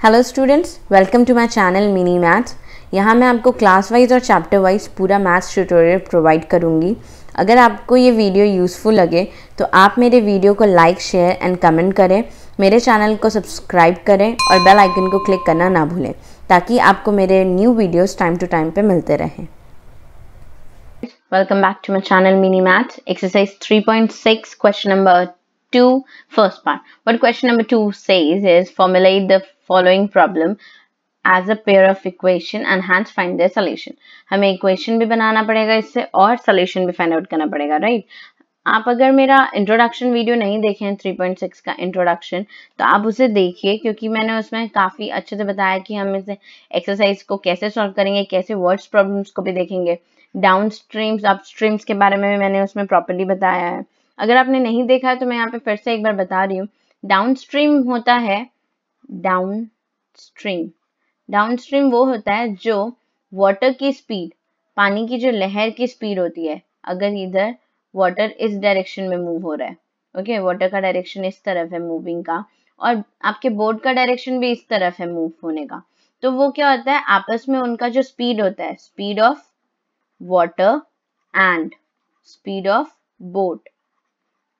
Hello students welcome to my channel mini maths यहाँ मैं आपको क्लास वाइज और चैप्टर वाइज पूरा मैथ्स ट्यूटोरियल प्रोवाइड करूँगी। अगर आपको ये वीडियो यूज़फुल लगे तो आप मेरे वीडियो को लाइक शेयर एंड कमेंट करें। मेरे चैनल को सब्सक्राइब करें और बेल आइकन को क्लिक करना ना भूलें, ताकि आपको मेरे new videos time to time पे मिलते रहें। Welcome back to my channel Mini Maths. Exercise 3.6 question number 2 first part. What question number 2 says is, formulate the following problem as a pair of equation and hence find their solution. हमें equation भी बनाना पड़ेगा इससे और solution भी find out करना पड़ेगा, right? आप अगर मेरा इंट्रोडक्शन वीडियो नहीं देखे हैं 3.6 का इंट्रोडक्शन तो आप उसे देखिए क्योंकि मैंने उसमें काफ़ी अच्छे से बताया कि हम इसे एक्सरसाइज को कैसे सॉल्व करेंगे, कैसे वर्ड्स प्रॉब्लम्स को भी देखेंगे। डाउन स्ट्रीम्स अप स्ट्रीम्स के बारे में भी मैंने उसमें प्रॉपरली बताया है। अगर आपने नहीं देखा है तो मैं यहाँ पे फिर से एक बार बता रही हूँ। डाउन स्ट्रीम होता है डाउन स्ट्रीम डाउन स्ट्रीम वो होता है जो वाटर की स्पीड पानी की जो लहर की स्पीड होती है अगर इधर वाटर इस डायरेक्शन में मूव हो रहा है ओके okay, वाटर का डायरेक्शन इस तरफ़ है मूविंग का और आपके बोर्ड का डायरेक्शन भी इस तरफ़ है मूव होने का। तो वो क्या होता है? आपस में उनका जो स्पीड होता है speed of water and speed of boat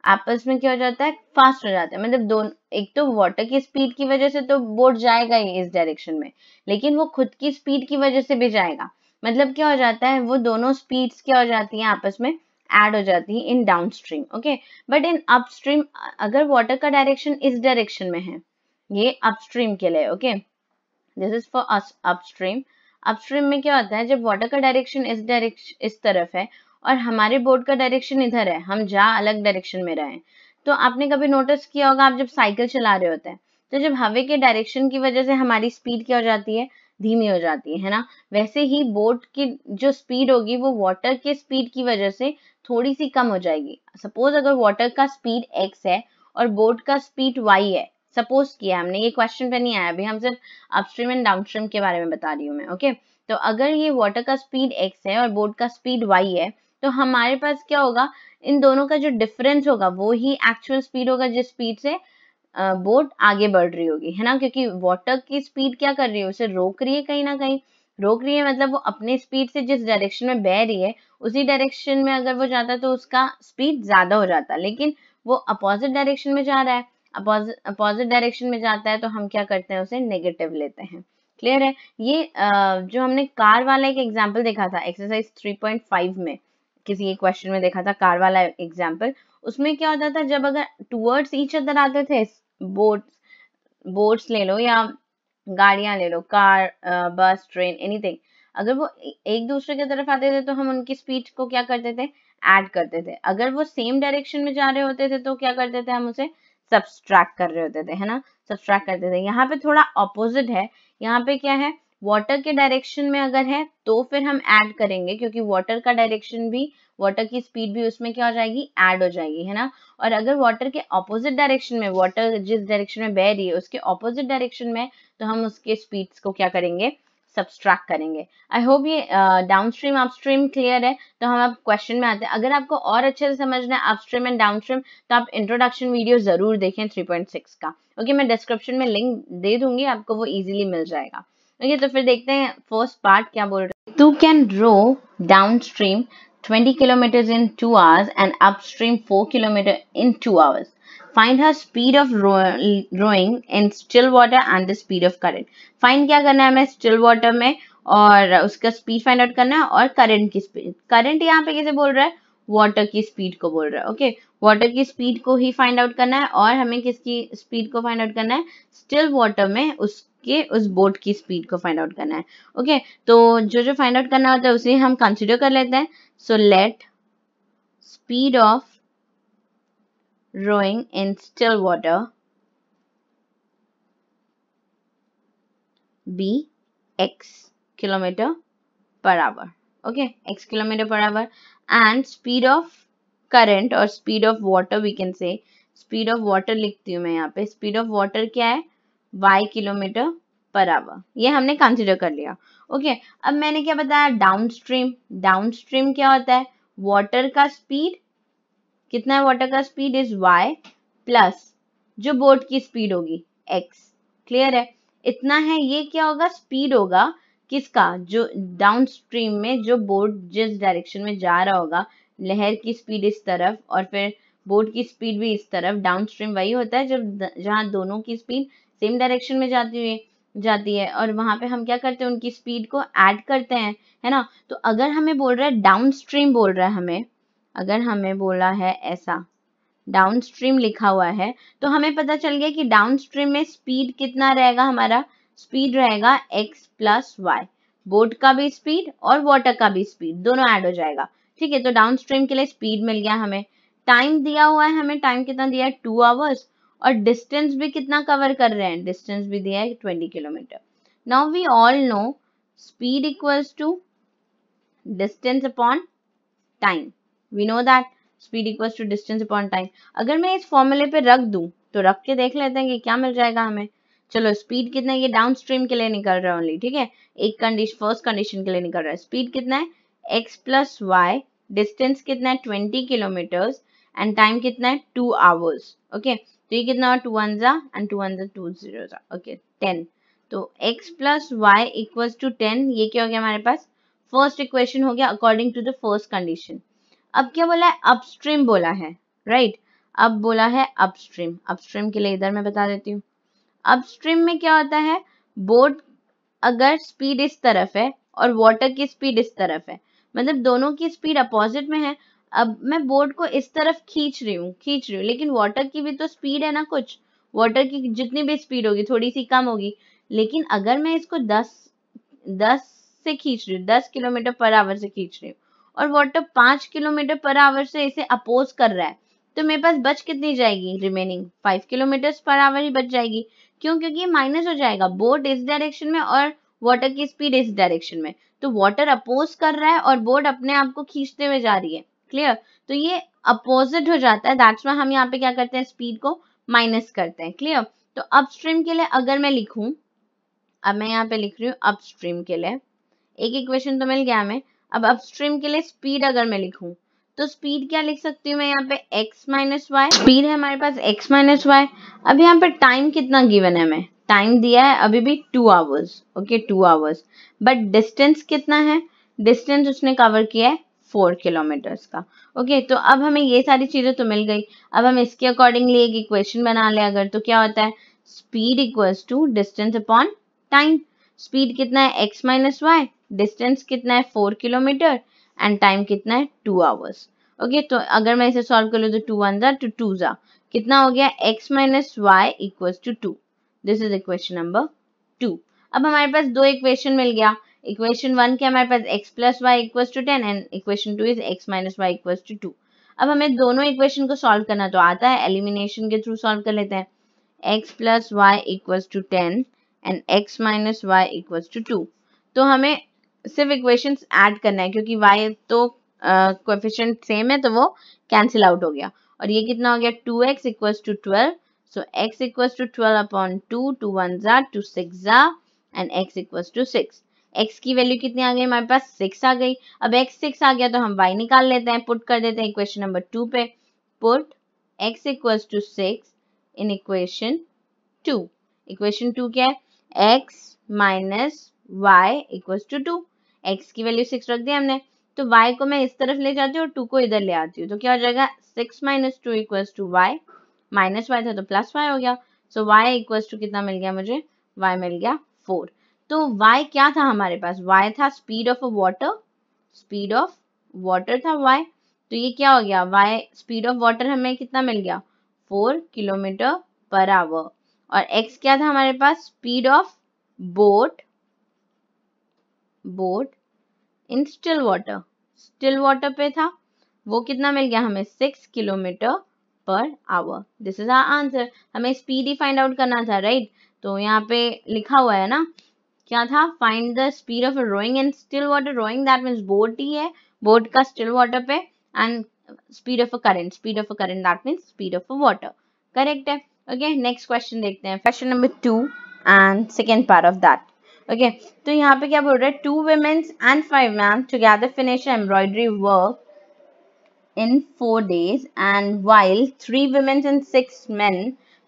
आपस में क्या हो जाता है? फास्ट हो जाता है मतलब दोनों एक तो वाटर की स्पीड की वजह से तो बोट जाएगा ही इस डायरेक्शन में, लेकिन वो खुद की स्पीड की वजह से भी जाएगा। मतलब क्या हो जाता है, वो दोनों स्पीड्स क्या हो जाती हैं आपस में ऐड हो जाती है in downstream okay but in upstream अगर वाटर का डायरेक्शन इस डायरेक्शन में है, ये अपस्ट्रीम के लिए okay this is for upstream upstream में क्या होता है, जब वाटर का डायरेक्शन इस डायरेक्शन इस तरफ़ है, और हमारे बोर्ड का डायरेक्शन इधर है, हम जहाँ अलग डायरेक्शन में रहे तो आपने कभी नोटिस किया होगा, आप जब साइकिल चला रहे होते हैं तो जब हवे के डायरेक्शन की वजह से हमारी स्पीड क्या हो जाती है? धीमी हो जाती है है ना? वैसे ही बोट की जो स्पीड होगी, वो वाटर के स्पीड की वजह से थोड़ी सी कम हो जाएगी। सपोज़ अगर वाटर का स्पीड एक्स है और बोट का स्पीड वाई है सपोज़ किया हमने, ये क्वेश्चन पे नहीं आया, अभी हम सिर्फ़ अपस्ट्रीम एंड डाउनस्ट्रीम के बारे में बता रही हूँ मैं ओके तो अगर ये वाटर का स्पीड एक्स है और बोट का स्पीड वाई है तो हमारे पास क्या होगा? इन दोनों का जो डिफरेंस होगा, वो ही एक्चुअल स्पीड होगा जिस स्पीड से बोट आगे बढ़ रही होगी, है ना? क्योंकि वाटर की स्पीड क्या कर रही है? उसे रोक रही है कहीं ना कहीं। रोक रही है मतलब वो अपने स्पीड से जिस डायरेक्शन में बह रही है, उसी डायरेक्शन में अगर वो जाता तो उसका स्पीड ज़्यादा हो जाता लेकिन वो अपोजिट डायरेक्शन में जा रहा है अपोजिट डायरेक्शन में जाता है तो हम क्या करते हैं? उसे नेगेटिव लेते हैं। क्लियर है? ये जो हमने कार वाला एक एग्ज़ाम्पल देखा था एक्सरसाइज 3.5 में किसी एक क्वेश्चन में देखा था कार वाला एग्ज़ाम्पल उसमें क्या होता था, जब अगर टूवर्ड्स ईच अदर आते थे बोट्स बोट्स ले लो या गाड़ियाँ ले लो कार बस ट्रेन एनीथिंग अगर वो एक दूसरे की तरफ़ आते थे तो हम उनकी स्पीड को क्या करते थे? ऐड करते थे। अगर वो सेम डायरेक्शन में जा रहे होते थे तो क्या करते थे? हम उसे सब्सट्रैक्ट कर रहे होते थे, है ना? सब्सट्रैक्ट करते थे। यहाँ पे थोड़ा ऑपोजिट है। यहाँ पे क्या है? वाटर के डायरेक्शन में अगर है तो फिर हम ऐड करेंगे क्योंकि वाटर का डायरेक्शन भी वाटर की स्पीड भी उसमें क्या हो जाएगी? ऐड हो जाएगी है ना? और अगर वाटर के ऑपोजिट डायरेक्शन में वाटर जिस डायरेक्शन में बह रही है उसके ऑपोजिट डायरेक्शन में तो हम उसके स्पीड्स को क्या करेंगे? सब्सट्रैक्ट करेंगे। आई होप ये डाउन स्ट्रीम अपस्ट्रीम क्लियर है। तो हम अब क्वेश्चन में आते हैं। अगर आपको और अच्छे से समझना है अपस्ट्रीम एंड डाउन स्ट्रीम तो आप इंट्रोडक्शन वीडियो ज़रूर देखें 3.6 का। ओके okay, मैं डिस्क्रिप्शन में लिंक दे दूँगी आपको वो इजीली मिल जाएगा। ओके तो फिर देखते हैं फ़र्स्ट पार्ट क्या बोल रहे तू can row downstream twenty kilometre in two hours and upstream four kilometre in two hours find her speed of rowing in still water and the speed of current find क्या करना है हमें still water में और उसका speed find out करना है और करेंट की स्पीड करेंट यहाँ पे कैसे बोल रहा है? वाटर की स्पीड को बोल रहा है ओके वाटर की स्पीड को ही फाइंड आउट करना है और हमें किसकी स्पीड को फाइंड आउट करना है? स्टिल वाटर में उस के उस बोट की स्पीड को फाइंड आउट करना है। Okay okay? तो जो जो फाइंड आउट करना होता है, उसे हम कंसिडर कर लेते हैं। So let speed of rowing in still water be x kilometre per hour okay x kilometre per hour and speed of current और speed of water we can say speed of water लिखती हूँ मैं यहाँ पे। Speed of water क्या है? Y kilometre per our ये हमने कंसिडर कर लिया। ओके अब मैंने क्या बताया? डाउन स्ट्रीम डाउन स्ट्रीम क्या होता है? वाटर का स्पीड कितना है वाटर का स्पीड इज़ y प्लस जो बोट की स्पीड होगी, x. क्लियर है? इतना है, ये क्या होगा? स्पीड होगा किसका? जो डाउन स्ट्रीम में जो बोट जिस डायरेक्शन में जा रहा होगा, लहर की स्पीड इस तरफ़ और फिर बोट की स्पीड भी इस तरफ़। डाउन स्ट्रीम वही होता है जब जहाँ दोनों की स्पीड सेम डायरेक्शन में जाती हुई जाती है और वहाँ पे हम क्या करते हैं, उनकी स्पीड को ऐड करते हैं, है ना? तो अगर हमें बोल रहा है डाउन स्ट्रीम बोल रहा है हमें, अगर हमें बोला है ऐसा डाउन स्ट्रीम लिखा हुआ है तो हमें पता चल गया कि डाउन स्ट्रीम में स्पीड कितना रहेगा हमारा? स्पीड रहेगा एक्स प्लस वाई बोट का भी स्पीड और वाटर का भी स्पीड दोनों ऐड हो जाएगा। ठीक है तो डाउन स्ट्रीम के लिए स्पीड मिल गया हमें। टाइम दिया हुआ है हमें टाइम कितना दिया है? टू आवर्स और डिस्टेंस भी कितना कवर कर रहे हैं? डिस्टेंस भी दिया है twenty kilometre now we all know speed equals to distance upon time we know that speed equals to distance upon time अगर मैं इस फॉर्मूले पे रख दूँ तो रख के देख लेते हैं कि क्या मिल जाएगा हमें। चलो स्पीड कितना है? ये डाउन स्ट्रीम के लिए निकल रहा है ओनली ठीक है? एक कंडीशन फ़र्स्ट कंडीशन के लिए निकल रहा है। स्पीड कितना है? एक्स प्लस वाई डिस्टेंस कितना है? ट्वेंटी किलोमीटर्स एंड टाइम कितना है? टू आवर्स ओके तो ये कितना टू वन जा एंड टू वन जा टू ज़ीरो जा। ओके टेन तो x plus y equals to ten ये क्या हो गया हमारे पास? फ़र्स्ट इक्वेशन हो गया according to the first condition अब क्या बोला है? अपस्ट्रीम बोला है राइट right? अब बोला है अपस्ट्रीम अपस्ट्रीम के लिए इधर मैं बता देती हूँ। अपस्ट्रीम में क्या होता है? बोट अगर स्पीड इस तरफ़ है और वाटर की स्पीड इस तरफ़ है मतलब दोनों की स्पीड अपोजिट में है अब मैं बोट को इस तरफ़ खींच रही हूँ, खींच रही हूँ, लेकिन वाटर की भी तो स्पीड है ना कुछ। वाटर की जितनी भी स्पीड होगी थोड़ी सी कम होगी। लेकिन अगर मैं इसको दस दस से खींच रही हूँ, दस किलोमीटर पर आवर से खींच रही हूँ, और वाटर पाँच किलोमीटर पर आवर से इसे अपोज कर रहा है तो मेरे पास बच कितनी जाएगी? Remaining five kilometre per hour ही बच जाएगी। क्यों? क्योंकि ये माइनस हो जाएगा। बोट इस डायरेक्शन में और वाटर की स्पीड इस डायरेक्शन में। तो वाटर अपोज कर रहा है और बोट अपने आप को खींचते हुए जा रही है। क्लियर तो ये अपोजिट हो जाता है. दैट्स वाई हम यहाँ पे क्या करते हैं? स्पीड को माइनस करते हैं. क्लियर तो अपस्ट्रीम के लिए अगर मैं लिखूं, अब मैं यहाँ पे लिख रही हूँ अपस्ट्रीम के लिए. एक इक्वेशन तो मिल गया हमें. अब अपस्ट्रीम के लिए स्पीड अगर मैं लिखूं तो स्पीड क्या लिख सकती हूँ मैं यहाँ पे? X माइनस वाई स्पीड है हमारे पास x माइनस वाई अब यहाँ पे टाइम कितना गिवन है हमें? टाइम दिया है अभी भी two hours okay two hours but distance कितना है? डिस्टेंस उसने कवर किया है फोर किलोमीटर्स का। ओके तो अब हमें ये सारी चीज़ें तो मिल गई। अब हम इसके अकॉर्डिंगली एक इक्वेशन बना ले अगर तो क्या होता है? Speed equals to distance upon time speed कितना है? एक्स माइनस वाई डिस्टेंस कितना है? फोर किलोमीटर एंड टाइम कितना है? टू आवर्स ओके तो अगर मैं इसे सॉल्व कर लू तो टू वन जा टू टू जा। कितना हो गया? X minus y equal to two this is equation number two अब हमारे पास दो इक्वेशन मिल गया। इक्वेशन वन के हमारे पास x plus y equal to ten and equation two is x minus y equal to two अब हमें दोनों इक्वेशन को सॉल्व करना तो आता है एलिमिनेशन के थ्रू सॉल्व कर लेते हैं। X plus y equal to ten and x minus y equal to two तो हमें सिर्फ़ इक्वेशंस ऐड करना है क्योंकि y तो कोएफिशिएंट uh, सेम है तो वो कैंसिल आउट हो गया। और ये कितना हो गया? Two x equals to twelve so x equals to twelve upon two two one जा टू सिक्स जा and x equals to six x की वैल्यू कितनी आ गई? हमारे पास सिक्स आ गई। अब एक्स सिक्स आ गया तो हम वाई निकाल लेते हैं पुट कर देते हैं इक्वेशन नंबर टू पे। Put x equals to six in equation two equation two क्या है? X minus y equals to two x की वैल्यू सिक्स रख दिया हमने। तो वाई को मैं इस तरफ़ ले जाती हूँ और टू को इधर ले आती हूँ। तो क्या हो जाएगा? Six minus two equals to y minus y था तो प्लस वाई हो गया। सो वाई इक्वल्स टू कितना मिल गया मुझे? वाई मिल गया फोर तो y क्या था हमारे पास? Y था speed of water speed of water था y तो ये क्या हो गया? Y स्पीड ऑफ़ वाटर हमें कितना मिल गया? फोर किलोमीटर पर आवर और x क्या था हमारे पास? Speed of boat boat in still water still water पे था। वो कितना मिल गया हमें? Six kilometre per hour this is answer हमें स्पीड ही फाइंड आउट करना था राइट तो यहाँ पे लिखा हुआ है ना क्या था? Find the speed of rowing in still water rowing that means boat ही है बोट का स्टिल वाटर पे and speed of a current speed of a current that means speed of a water correct है? Okay next question देखते हैं. Question number two and second part of that okay तो यहाँ पे क्या बोल रहे हैं? Two womens and five man together finish embroidery work in four days, and while three women and six men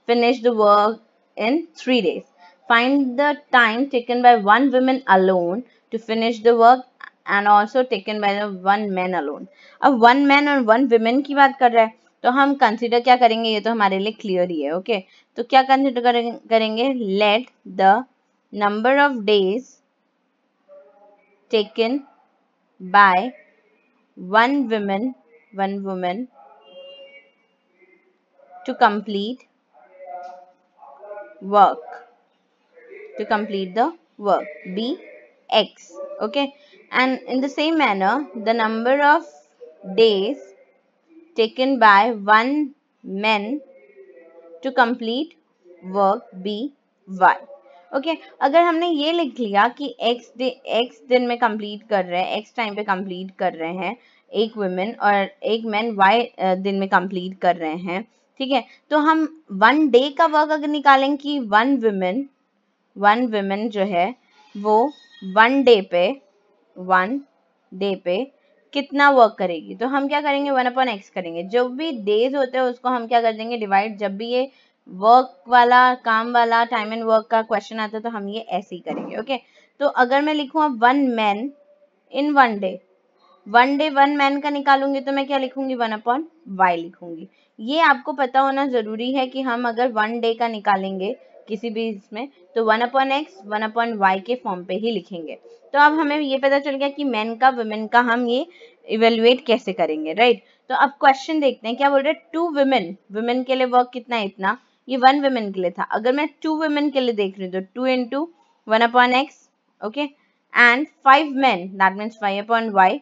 finished the work in three days. Find the time taken by one woman alone to finish the work and also taken by the one man alone अब one man और one की बात कर रहा है तो हम consider क्या करेंगे ये तो हमारे लिए क्लियर ही है ओके okay? तो क्या कंसिडर करेंगे let the number of days taken by one woman one woman to complete work to complete the work b x okay and in the same manner the number of days taken by one man to complete work b y okay okay, अगर हमने ये लिख लिया कि x दे x दिन में complete कर रहे हैं x टाइम पे कंप्लीट कर रहे हैं एक वुमेन और एक मैन वाई दिन में कंप्लीट कर रहे हैं ठीक है तो हम वन डे का वर्क अगर निकालें कि वन वुमेन वन वुमेन जो है, वो वन डे पे वन डे पे कितना वर्क करेगी? तो हम क्या करेंगे? वन अपॉन एक्स करेंगे। जो भी डेज़ होते हैं, उसको हम क्या कर देंगे? डिवाइड जब भी ये वर्क वाला, काम वाला टाइम एंड वर्क का क्वेश्चन आता है तो हम ये ऐसे ही करेंगे ओके तो अगर मैं लिखूँ one man in one day one day one man का निकालूँगी तो मैं क्या लिखूँगी? वन अपॉन वाई लिखूँगी। ये आपको पता होना ज़रूरी है कि हम अगर वन डे का निकालेंगे, किसी भी इसमें तो one upon x one upon y के फॉर्म पे ही लिखेंगे। तो अब हमें ये पता चल गया कि मैन का वुमेन का हम ये इवेल्युएट कैसे करेंगे राइट तो अब क्वेश्चन देखते हैं, क्या बोल रहे हैं? टू वुमेन वुमेन के लिए वर्क कितना है इतना? ये वन वुमेन के लिए था। अगर मैं टू वुमेन के लिए देख रही हूँ तो two into one upon x okay and five man that means five upon y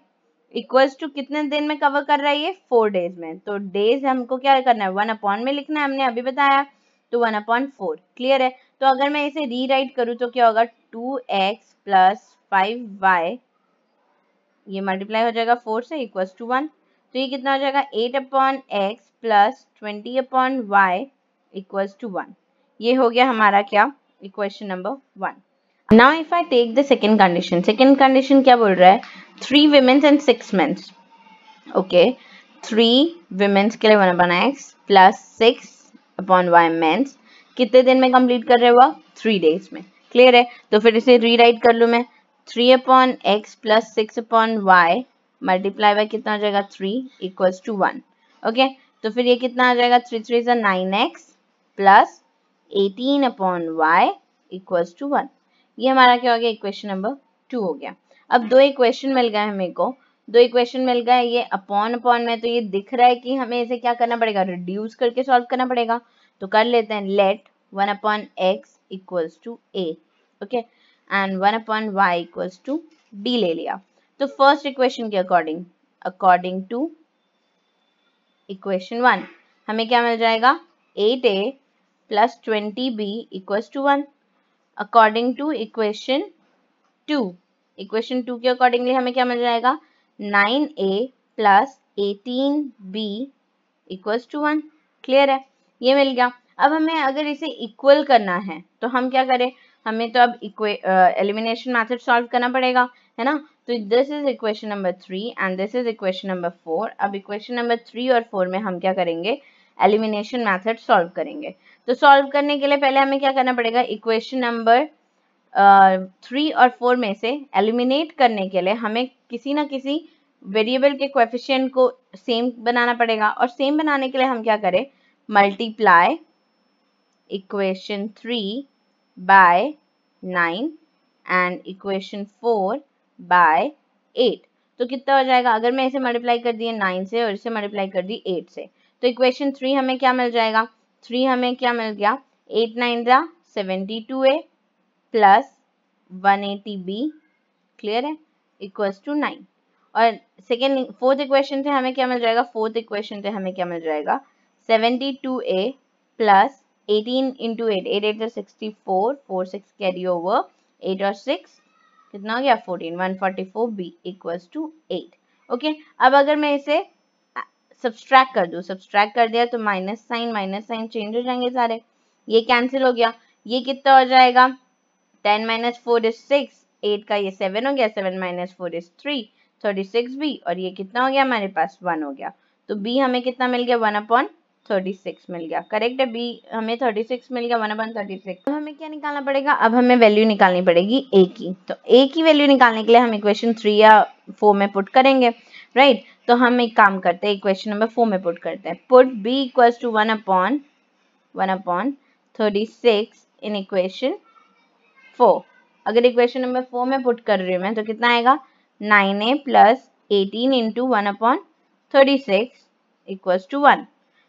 equals two कितने दिन में कवर कर रहा है ये? फोर डेज़ में। तो डेज़ हमको क्या करना है? वन अपॉन में लिखना है, हमने अभी बताया। तो वन अपॉन फोर क्लियर है? तो अगर मैं इसे रीराइट करूँ तो क्या होगा? Two x plus five y ये मल्टीप्लाई हो जाएगा फोर से इक्वल्स टू वन तो ये कितना हो जाएगा? Eight upon x plus twenty upon y equals to one ये हो गया हमारा क्या? Equation number one now if i take the second condition second condition क्या बोल रहा है? Three women's and six men's. Okay, three women's के लिए one upon x plus six upon y men's कितने दिन में कंप्लीट कर रहे हो थ्री डेज़ में। क्लियर है? तो फिर इसे रीराइट कर लू मैं। Three upon x plus six upon y multiply by कितना हो जाएगा? Three equals to one okay तो फिर ये कितना आ जाएगा? Three three nine x plus eighteen upon y equals to one ये हमारा क्या हो गया? इक्वेशन नंबर टू हो गया। अब दो इक्वेशन मिल गए हमें को। दो इक्वेशन मिल गए। ये अपॉन अपॉन में तो ये दिख रहा है कि हमें इसे क्या करना पड़ेगा? रिड्यूस करके सॉल्व करना पड़ेगा। तो कर लेते हैं let one upon x equals to a okay and one upon y equals to d ले लिया। तो फ़र्स्ट इक्वेशन के according according to equation one हमें क्या मिल जाएगा? Eight a plus twenty b equals to one according to equation two equation two के accordingly हमें क्या मिल जाएगा? Nine a plus eighteen b equals to one clear है? ये मिल गया। अब हमें अगर इसे इक्वल करना है तो हम क्या करें? हमें तो अब एलिमिनेशन मैथड सॉल्व करना पड़ेगा, है ना? तो this is equation number three and this is equation number four अब इक्वेशन नंबर थ्री और फोर में हम क्या करेंगे? एलिमिनेशन मैथड सॉल्व करेंगे। तो सॉल्व करने के लिए पहले हमें क्या करना पड़ेगा? इक्वेशन नंबर थ्री और फोर में से एलिमिनेट करने के लिए हमें किसी ना किसी वेरिएबल के कोएफिशिएंट को सेम बनाना पड़ेगा। और सेम बनाने के लिए हम क्या करें? Multiply equation three by nine and equation four by eight तो कितना हो जाएगा? अगर मैं इसे मल्टीप्लाई कर दिए नाइन से और इसे मल्टीप्लाई कर दी एट से तो इक्वेशन थ्री हमें क्या मिल जाएगा? थ्री हमें क्या मिल गया? एट नाइन ज़ा seventy two a plus one eighty b clear है? इक्वल्स टू नाइन और सेकेंड फोर्थ इक्वेशन से हमें क्या मिल जाएगा? फोर्थ इक्वेशन से हमें क्या मिल जाएगा? Seventy two a plus eighteen into eight eight eight sixty four four six carry over eight और सिक्स कितना हो गया? Fourteen one forty four b equals to eight okay अब अगर मैं इसे सब्सट्रैक्ट कर दूँ सब्सट्रैक्ट कर दिया तो minus sign minus sign change हो जाएँगे सारे। ये कैंसिल हो गया। ये कितना हो जाएगा? Ten minus four is six eight का ये सेवन हो गया seven minus four is three thirty six b और ये कितना हो गया? हमारे पास वन हो गया। तो बी हमें कितना मिल गया? वन अपॉन 36 मिल गया। करेक्ट है बी हमें 36 मिल गया, वन अपन थर्टी सिक्स। हमें क्या निकालना पड़ेगा? अब हमें वैल्यू निकालनी पड़ेगी ए की। तो ए की वैल्यू निकालने के लिए हम इक्वेशन थ्री या फोर में पुट करेंगे राइट right? तो हम एक काम करते हैं इक्वेशन नंबर फोर में पुट करते हैं। Put b equals to one upon one upon thirty six in equation four अगर इक्वेशन नंबर फोर में पुट कर रही हूँ मैं तो कितना आएगा? Nine a plus eighteen into one upon thirty six equals to one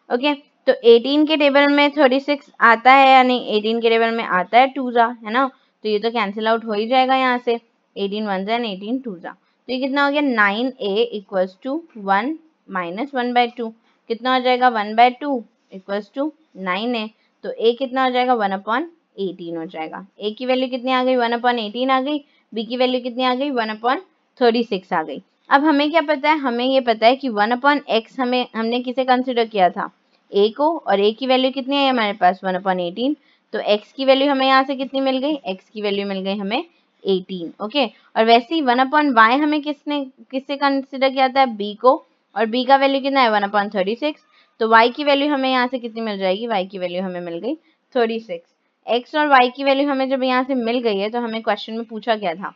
okay? तो 18 के टेबल में 36 आता है या नहीं? 18 के टेबल में आता है टू जा, है ना? तो ये तो कैंसिल आउट हो ही जाएगा यहाँ से। 18 वन एंड एटीन टू जा। तो ये कितना हो गया? 9a a equals to one minus one by two कितना हो जाएगा? One by two equals to nine a तो a कितना हो जाएगा? वन अपॉन एटीन हो जाएगा। a की वैल्यू कितनी आ गई? वन अपॉन एटीन आ गई। बी की वैल्यू कितनी आ गई? वन अपॉन थर्टी सिक्स आ गई। अब हमें क्या पता है? हमें ये पता है कि वन अपॉन एक्स हमें, हमने किसे कंसिडर किया था? ए को, और ए की वैल्यू कितनी है हमारे पास? वन अपॉन एटीन तो एक्स की वैल्यू हमें यहाँ से कितनी मिल गई? एक्स की वैल्यू मिल गई हमें एटीन ओके और वैसे ही वन अपॉन वाई हमें किसने, किससे कंसिडर किया था? बी को. और बी का वैल्यू कितना है? वन अपॉन थर्टी सिक्स तो वाई की वैल्यू हमें यहाँ से कितनी मिल जाएगी? वाई की वैल्यू हमें मिल गई थर्टी सिक्स एक्स और वाई की वैल्यू हमें जब यहाँ से मिल गई है तो हमें क्वेश्चन में पूछा गया था।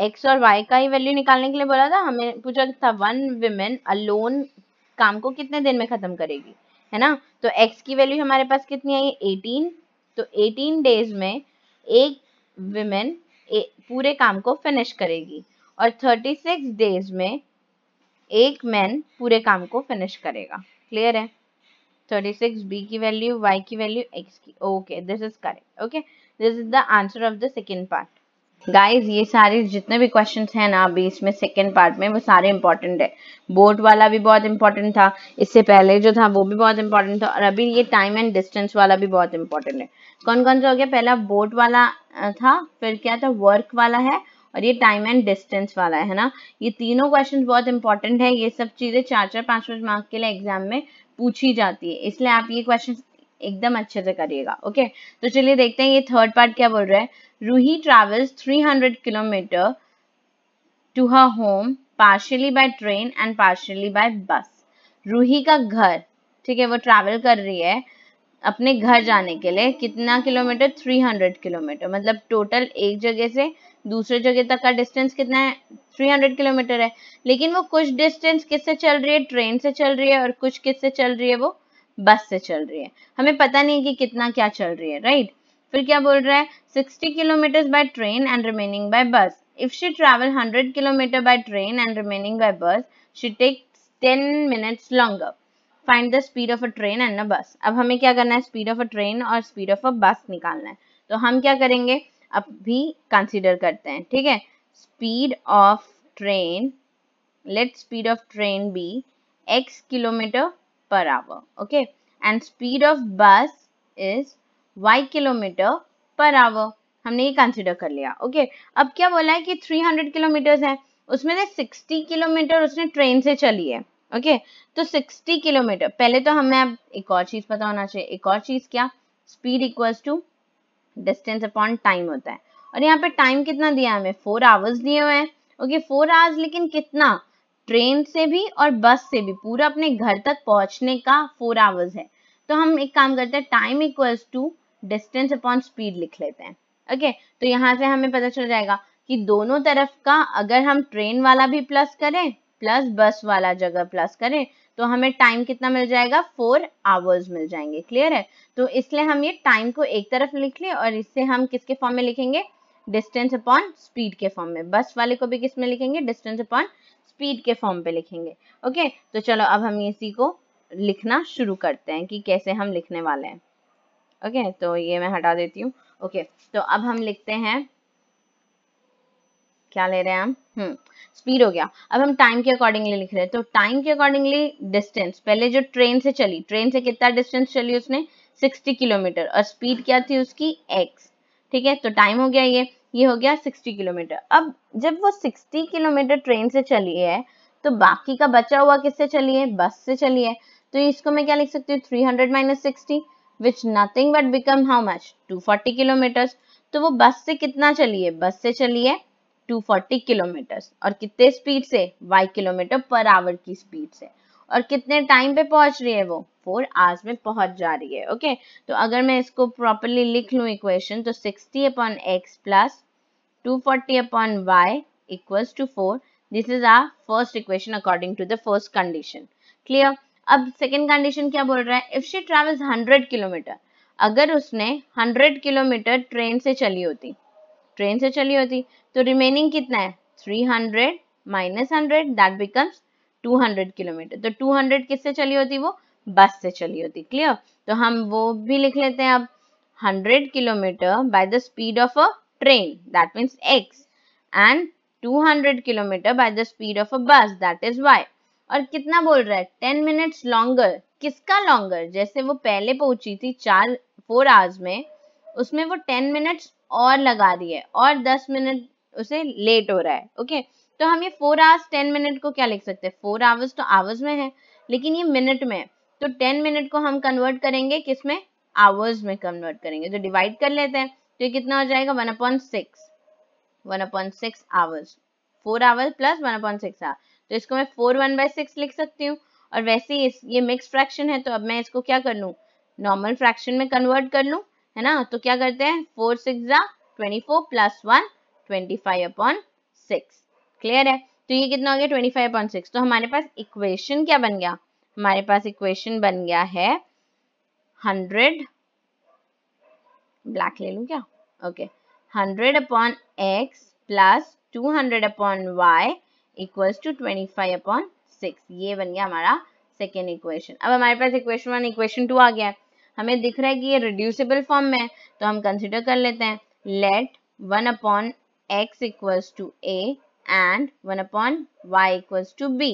एक्स और वाई का ही वैल्यू निकालने के लिए बोला था, हमें पूछा था वन विमेन अलोन काम को कितने दिन में खत्म करेगी, है ना? तो एक्स की वैल्यू हमारे पास कितनी आई? 18 तो 18 डेज़ में एक विमेन पूरे काम को फिनिश करेगी और 36 डेज़ में एक मैन पूरे काम को फिनिश करेगा। क्लियर है? 36 बी की वैल्यू वाई की वैल्यू एक्स की okay this is correct okay this is the answer of the second part guys ये सारे जितने भी क्वेश्चन हैं ना, अभी इसमें सेकेंड पार्ट में वो सारे इंपॉर्टेंट है। बोट वाला भी बहुत इंपॉर्टेंट था, इससे पहले जो था वो भी बहुत इंपॉर्टेंट था, और अभी ये टाइम एंड डिस्टेंस वाला भी बहुत इंपॉर्टेंट है। कौन कौन सा हो गया? पहला बोट वाला था, फिर क्या था? वर्क वाला है, और ये टाइम एंड डिस्टेंस वाला है ना? ये तीनों क्वेश्चन बहुत इंपॉर्टेंट है, ये सब चीज़ें चार चार पाँच पाँच मार्क के लिए एग्ज़ाम में पूछी जाती है। इसलिए आप ये क्वेश्चन एकदम अच्छे से करिएगा ओके तो चलिए देखते हैं ये थर्ड पार्ट क्या बोल रहा है। Ruhi travels 300 kilometre to her home partially by train and partially by bus Ruhi का घर, ठीक है, वो ट्रैवल कर रही है अपने घर जाने के लिए, कितना किलोमीटर 300 किलोमीटर मतलब टोटल एक जगह से दूसरे जगह तक का डिस्टेंस कितना है? 300 किलोमीटर है। लेकिन वो कुछ डिस्टेंस किससे चल रही है? ट्रेन से चल रही है और कुछ किससे चल रही है? वो बस से चल रही है। हमें पता नहीं कि कितना क्या चल रही है राइट फिर क्या बोल रहा है? 60 kilometre by train and remaining by bus if she travel 100 kilometre by train and remaining by bus she take 10 minutes longer find the speed of a train and a bus अब हमें क्या करना है? स्पीड ऑफ़ अ ट्रेन और speed of a bus निकालना है। तो हम क्या करेंगे? अब भी कंसिडर करते हैं, ठीक है? Speed of train let speed of train b x kilometre per hour okay and speed of bus is y kilometre per hour हमने ये कंसिडर कर लिया ओके okay? अब क्या बोला है कि 300 किलोमीटर है? उसमें से 60 किलोमीटर उसने ट्रेन से चली है ओके okay? तो 60 किलोमीटर पहले तो हमें अब एक और चीज़ पता होना चाहिए। एक और चीज़ क्या? Speed equals to distance upon time होता है। और यहाँ पे टाइम कितना दिया हमें? फोर आवर्स दिए हुए हैं ओके फोर आवर्स लेकिन कितना? ट्रेन से भी और बस से भी, पूरा अपने घर तक पहुँचने का फोर आवर्स है। तो हम एक काम करते हैं time equals to distance upon speed लिख लेते हैं। ओके तो यहाँ से हमें पता चल जाएगा कि दोनों तरफ़ का अगर हम ट्रेन वाला भी प्लस करें प्लस बस वाला जगह प्लस करें तो हमें टाइम कितना मिल जाएगा? फोर आवर्स मिल जाएँगे। क्लियर है? तो इसलिए हम ये टाइम को एक तरफ़ लिख लें और इससे हम किसके फॉर्म में लिखेंगे? डिस्टेंस अपॉन स्पीड के फॉर्म में। बस वाले को भी किसमें लिखेंगे? डिस्टेंस अपॉन स्पीड के फॉर्म पे लिखेंगे। ओके तो चलो अब हम इसी को लिखना शुरू करते हैं कि कैसे हम लिखने वाले हैं। ओके तो ये मैं हटा देती हूँ। ओके तो अब हम लिखते हैं। क्या ले रहे हैं हम? हम्म स्पीड हो गया। अब हम टाइम के अकॉर्डिंगली लिख रहे हैं। तो टाइम के अकॉर्डिंगली डिस्टेंस पहले जो ट्रेन से चली ट्रेन से कितना डिस्टेंस चली उसने? 60 किलोमीटर और स्पीड क्या थी उसकी? X ठीक है तो टाइम हो गया ये। ये हो गया 60 किलोमीटर अब जब वो 60 किलोमीटर ट्रेन से चली है तो बाकी का बचा हुआ किससे चली है? बस से चली है। तो इसको मैं क्या लिख सकती हूँ? Three hundred minus sixty which nothing but become how much 240 kilometre तो वो बस से कितना चली है बस से चली है 240 किलोमीटर और कितने स्पीड से? Y किलोमीटर पर आवर की स्पीड से. और कितने टाइम पे पहुँच रही है वो? फोर आवर्स में पहुँच जा रही है ओके तो अगर मैं इसको प्रॉपरली लिख लूँ इक्वेशन तो sixty upon x plus two forty upon y equals to four this is our first equation according to the first condition clear अब सेकेंड कंडीशन क्या बोल रहा है? If she travels hundred kilometre अगर उसने हंड्रेड किलोमीटर ट्रेन से चली होती ट्रेन से चली होती तो रिमेनिंग कितना है? Three hundred minus hundred that becomes two hundred kilometre तो टू हंड्रेड किससे चली होती? वो बस से चली होती क्लियर तो हम वो भी लिख लेते हैं अब। Hundred kilometre by the speed of a train that means x and 200 kilometre by the speed of a bus that is y और कितना बोल रहा है? टेन मिनट्स लॉन्गर किसका लॉन्गर जैसे वो पहले पहुँची थी चार फोर आवर्स में, उसमें वो टेन मिनट्स और लगा है और दस मिनट उसे लेट हो रहा है ओके तो हम ये फोर आवर्स टेन मिनट को क्या लिख सकते हैं? फोर आवर्स तो आवर्स में है, लेकिन ये मिनट में तो टेन मिनट को हम कन्वर्ट करेंगे किसमें? आवर्स में कन्वर्ट करेंगे। तो डिवाइड कर लेते हैं तो ये कितना हो जाएगा? One upon six one upon six hours four hours plus one upon six hour तो इसको मैं फोर वन बाय सिक्स लिख सकती हूँ। और वैसे ही ये मिक्स फ्रैक्शन है तो अब मैं इसको क्या कर लूँ? नॉर्मल फ्रैक्शन में कन्वर्ट कर लूँ, है ना? तो क्या करते हैं? फोर सिक्स जा twenty four plus one twenty five upon six clear है? तो ये कितना हो गया? ट्वेंटी फाइव अपॉन सिक्स तो हमारे पास इक्वेशन क्या बन गया? हमारे पास इक्वेशन बन गया है हंड्रेड ब्लैक ले लू क्या? Okay okay. 100 upon x plus 200 upon y equals to 25 upon 6 ये बन गया हमारा सेकेंड इक्वेशन अब हमारे पास इक्वेशन वन इक्वेशन टू आ गया है। हमें दिख रहा है कि ये रिड्यूसिबल फॉर्म में है तो हम कंसिडर कर लेते हैं। Let one upon x equals to a and one upon y equals to b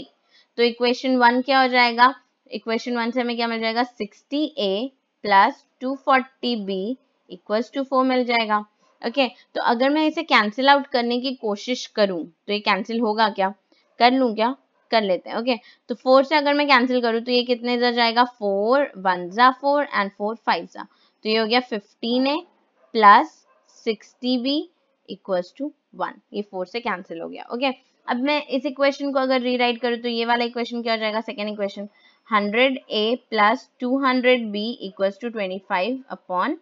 तो इक्वेशन वन क्या हो जाएगा? इक्वेशन वन से हमें क्या मिल जाएगा? Sixty a plus two forty b equals to four मिल जाएगा। ओके? okay, तो अगर मैं इसे कैंसिल आउट करने की कोशिश करूँ तो ये कैंसिल होगा क्या? कर लूँ क्या? कर लेते हैं ओके? okay? तो फोर से अगर मैं कैंसिल करूँ तो ये कितने जा जाएगा? फोर वन जा फोर एंड फोर फाइव जा। तो ये हो गया fifteen a plus sixty b equals to one ये फोर से कैंसिल हो गया ओके? okay? अब मैं इस इक्वेशन को अगर रीराइट करूँ तो ये वाला इक्वेशन क्या हो जाएगा? Second equation hundred a plus two hundred b equals to twenty five upon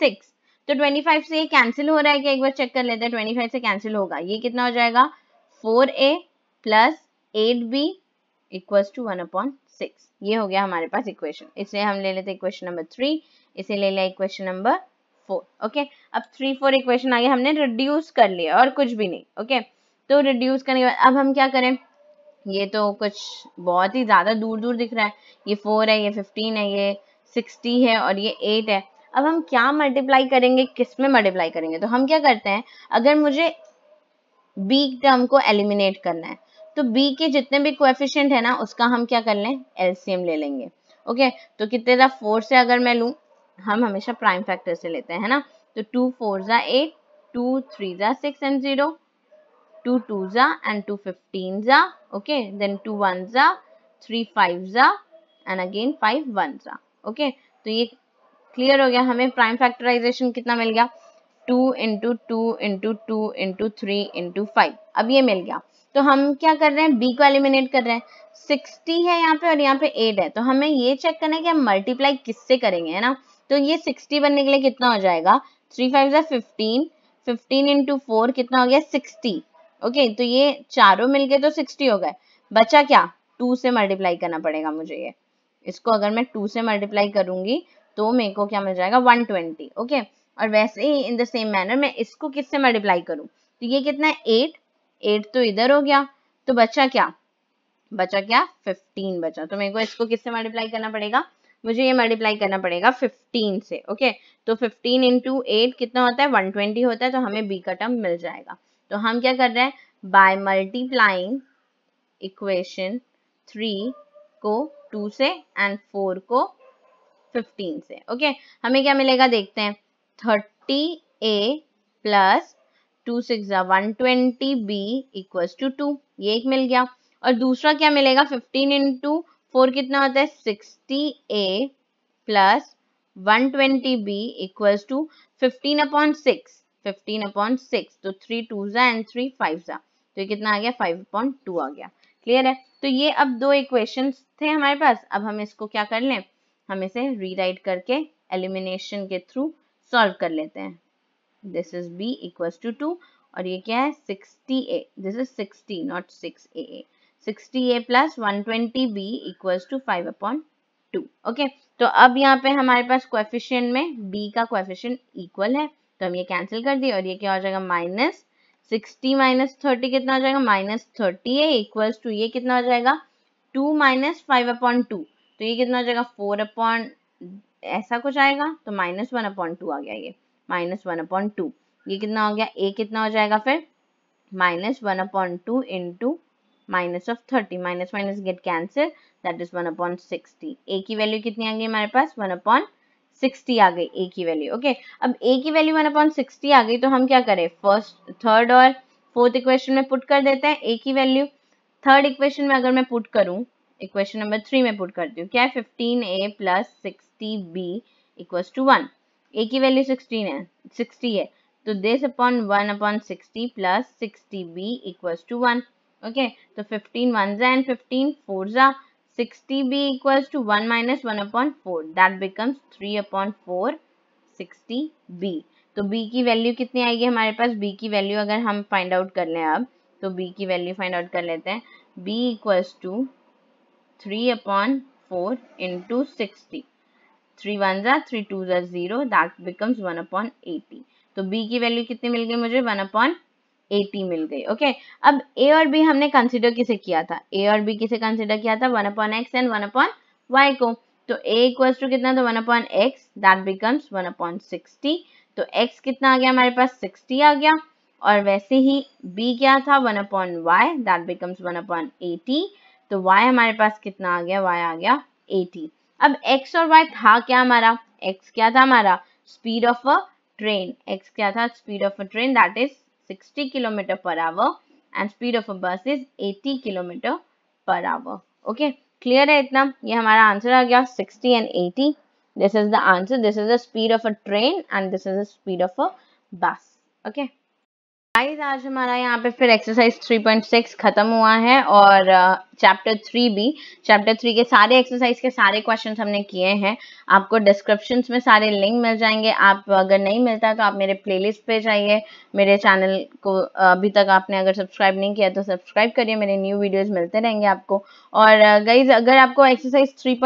six तो 25 से ये कैंसिल हो रहा है क्या एक बार चेक कर लेते हैं 25 से कैंसिल होगा। ये कितना हो जाएगा? 4a plus eight b equals to one upon six ये हो गया हमारे पास इक्वेशन इसे हम ले लेते इक्वेशन नंबर थ्री इसे ले लिया इक्वेशन नंबर फोर ओके अब थ्री फोर इक्वेशन आगे हमने रिड्यूस कर लिया और कुछ भी नहीं ओके? तो रिड्यूस करने के बाद, अब हम क्या करें? ये तो कुछ बहुत ही ज़्यादा दूर दूर दिख रहा है। ये फोर है, ये फिफ्टीन है, ये सिक्सटी है और ये एट है। अब हम क्या मल्टीप्लाई करेंगे, किसमें मल्टीप्लाई करेंगे? तो हम क्या करते हैं, अगर मुझे बी टर्म को एलिमिनेट करना है तो बी के जितने भी कोएफिशिएंट है ना, उसका हम क्या कर लें? एलसीएम ले लेंगे। ओके तो कितने ज़ा फोर से अगर मैं लूँ, हम हमेशा प्राइम फैक्टर से लेते हैं ना? तो टू फोर ज़ा एट टू थ्री ज़ा six and zero two two ज़ा एंड टू फिफ्टीन ज़ा ओके देन टू वन ज़ा थ्री फाइव ज़ा एंड अगेन फाइव वन ज़ा ओके तो ये क्लियर हो गया? हमें प्राइम फैक्टराइजेशन कितना मिल गया? Two into two into two into three into five अब ये मिल गया। तो हम क्या कर रहे हैं? बी को एलिमिनेट कर रहे हैं। सिक्सटी है यहाँ पे और यहाँ पे एट है। तो हमें ये चेक करना है कि हम मल्टीप्लाई किससे करेंगे, है ना? तो ये सिक्सटी बनने के लिए कितना हो जाएगा? थ्री फाइव या फिफ्टीन फिफ्टीन इंटू फोर कितना हो गया? सिक्सटी ओके तो ये चारों मिलके तो सिक्सटी हो गए। बचा क्या? टू से मल्टीप्लाई करना पड़ेगा मुझे ये। इसको अगर मैं टू से मल्टीप्लाई करूँगी तो मेरे को क्या मिल जाएगा? 120 ओके और वैसे ही इन द सेम मैनर मैं इसको किससे मल्टीप्लाई करूँ? तो ये कितना है? एट एट तो इधर हो गया। तो बचा क्या? बचा क्या? 15 बचा। तो मेरे को इसको किससे मल्टीप्लाई करना पड़ेगा? मुझे ये मल्टीप्लाई करना पड़ेगा 15 से ओके तो 15 इंटू एट कितना होता है? 120 होता है तो हमें बी का टर्म मिल जाएगा। तो हम क्या कर रहे हैं? बाय मल्टीप्लाइंग इक्वेशन थ्री को टू से एंड फोर को फिफ्टीन से ओके हमें क्या मिलेगा देखते हैं। Thirty a plus two six one twenty b equals to two ये एक मिल गया। और दूसरा क्या मिलेगा? फिफ्टीन इंटू फोर कितना होता है? Sixty a plus one twenty b equals to fifteen upon six fifteen upon six तो थ्री टू जा एंड थ्री फाइव जा तो ये कितना आ गया? फाइव अपॉन टू आ गया। क्लियर है? तो ये अब दो इक्वेशन थे हमारे पास, अब हम इसको क्या कर लें? हम इसे रीराइट करके एलिमिनेशन के थ्रू सॉल्व कर लेते हैं। This is b equal to two और ये क्या है? Sixty a this is sixty not six a a sixty a plus one twenty b equals to five upon two okay तो अब यहाँ पे हमारे पास कोएफिशिएंट में बी का कोएफिशिएंट इक्वल है। तो हम ये कैंसिल कर दिए और ये क्या हो जाएगा? माइनस सिक्सटी माइनस थर्टी कितना हो जाएगा? Minus thirty a equals to ये कितना हो जाएगा? Two minus five upon two तो ये कितना हो जाएगा? फोर अपॉन ऐसा कुछ आएगा? तो माइनस वन अपॉन टू आ गया ये। माइनस वन अपॉन टू ये कितना हो गया? ए कितना हो जाएगा फिर? Minus one upon two into minus of thirty minus minus get cancel that is one upon sixty a की वैल्यू कितनी आ गई हमारे पास? वन अपॉन सिक्सटी आ गई। ए की वैल्यू ओके okay? अब ए की वैल्यू वन अपॉन सिक्सटी आ गई तो हम क्या करें? फ़र्स्ट थर्ड और फोर्थ इक्वेशन में पुट कर देते हैं ए की वैल्यू थर्ड इक्वेशन में अगर मैं पुट करूँ इक्वेशन नंबर थ्री में पुट करती हूँ। क्या है? Fifteen a plus sixty b equal to one a की वैल्यू सिक्सटीन है। सिक्सटी है। तो this upon one upon sixty plus sixty b equal to one okay तो फिफ्टीन वन जा एंड फिफ्टीन फोर जा sixty b equals to one minus one upon four that becomes three upon four sixty b तो b की value कितनी आएगी हमारे पास? B की value अगर हम फाइंड आउट कर लें अब तो b की वैल्यू फाइंड आउट कर लेते हैं। B equals to three upon four into sixty three one ज़ा थ्री टू ज़ा zero that becomes one upon eighty तो b की वैल्यू कितनी मिल गई मुझे? वन अपॉन एटी मिल गई ओके okay? अब a और b हमने कंसिडर किसे किया था? A और b किसे कंसिडर किया था? One upon x and one upon y को। तो a इक्वल्स टू कितना? था one upon x that becomes one upon sixty तो x कितना आ गया? हमारे पास सिक्सटी आ गया। और वैसे ही b क्या था? One upon y that becomes one upon eighty तो y हमारे पास कितना आ गया? y आ गया 80 अब x और y था क्या हमारा? x क्या था हमारा? Speed of a train x क्या था? Speed of a train that is 60 kilometre per hour and speed of a bus is 80 kilometre per hour okay clear है इतना? ये हमारा आंसर आ गया 60 and 80 this is the answer this is the speed of a train and this is the speed of a bus okay? Guys आज हमारा यहाँ पे फिर एक्सरसाइज 3.6 खत्म हुआ है और चैप्टर थ्री भी। चैप्टर थ्री के सारे एक्सरसाइज के सारे क्वेश्चंस हमने किए हैं। आपको डिस्क्रिप्शंस में सारे लिंक मिल जाएँगे। आप अगर नहीं मिलता तो आप मेरे प्लेलिस्ट पे जाइए। मेरे चैनल को अभी तक आपने अगर सब्सक्राइब नहीं किया तो सब्सक्राइब करिए। मेरे न्यू वीडियोज़ मिलते रहेंगे आपको। और गाइज़ अगर आपको एक्सरसाइज थ्री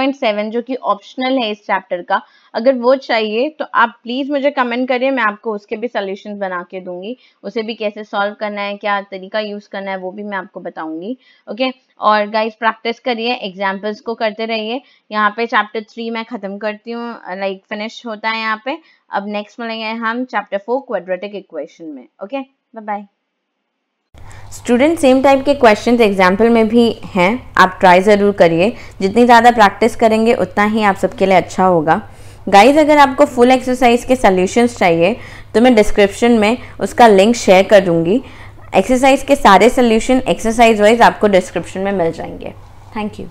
जो कि ऑप्शनल है इस चैप्टर का अगर वो चाहिए तो आप प्लीज़ मुझे कमेंट करिए, मैं आपको उसके भी सोल्यूशन बना के दूँगी। उसे भी कैसे सॉल्व करना है, क्या तरीका यूज़ करना है, वो भी मैं आपको बताऊँगी। ओके और गाइस प्रैक्टिस करिए एग्जाम्पल्स को करते रहिए। यहाँ पे चैप्टर थ्री मैं ख़त्म करती हूँ लाइक फिनिश होता है यहाँ पे। अब नेक्स्ट मिलेंगे हम चैप्टर फोर क्वाड्रेटिक इक्वेशन में। Okay bye bye student same type के क्वेश्चंस एग्ज़ाम्पल में भी हैं। आप ट्राई ज़रूर करिए। जितनी ज़्यादा प्रैक्टिस करेंगे, उतना ही आप सबके लिए अच्छा होगा। गाइज़ अगर आपको फुल एक्सरसाइज के सॉल्यूशंस चाहिए तो मैं डिस्क्रिप्शन में उसका लिंक शेयर कर दूँगी। एक्सरसाइज के सारे सोल्यूशन एक्सरसाइज वाइज आपको डिस्क्रिप्शन में मिल जाएँगे। Thank you